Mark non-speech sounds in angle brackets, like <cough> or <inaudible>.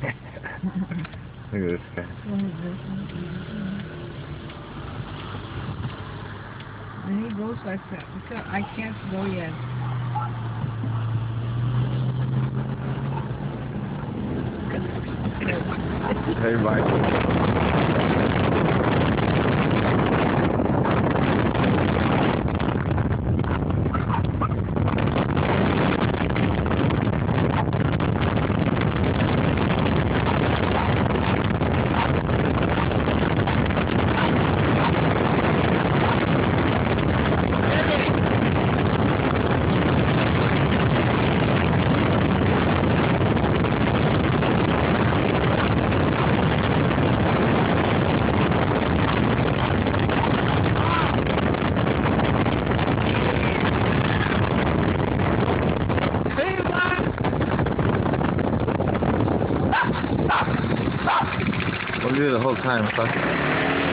<laughs> Look at this guy. And he goes like that. I can't go yet. Hey, Mike. I do it the whole time, fuck it.